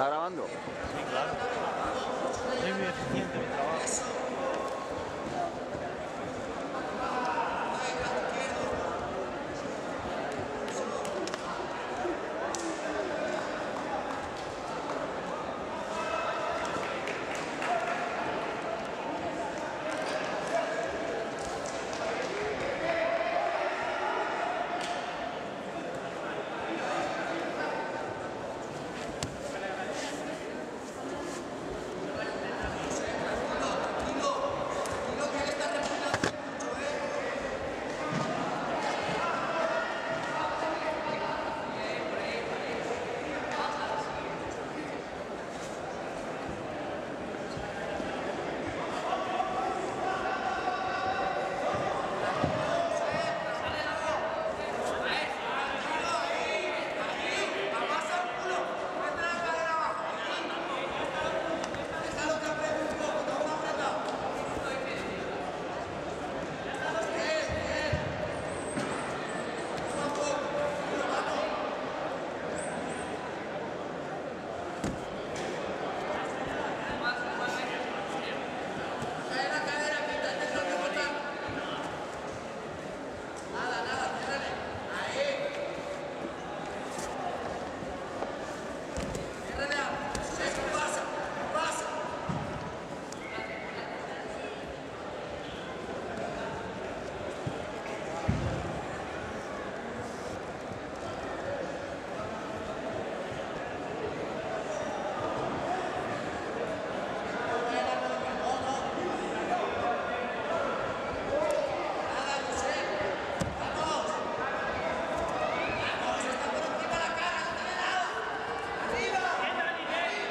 ¿Está grabando? Sí, claro. Soy muy eficiente en mi trabajo.